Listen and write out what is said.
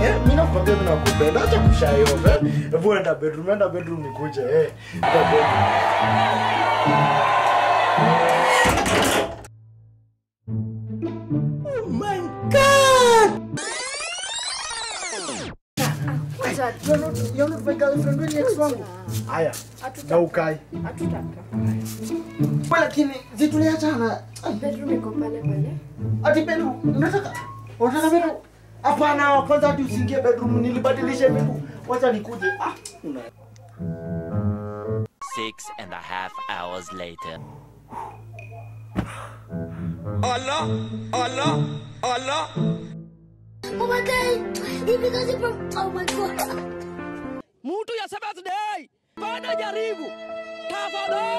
nakwambia mimi nakupenda. Acha kushayoga. Hebu enda bedroom, enda bedroom nikuje. Eh. Oh my god! You're not, you're not my girlfriend, wewe ni ex wangu. Haya, na ukai. hatutaka. Kwa lakini zituliachana. Bedroom iko pale pale. Ati bedroom, unataka? Unataka bedroom? Hapana, kwanza hadi usiingie bedroom, nilibadilisha vitu. Wacha nikuje. Ah, una. Six and a half hours later. Oh my god! He because he from. Oh my god! Mutu ya birthday bado jaribu tafadhali tafadhali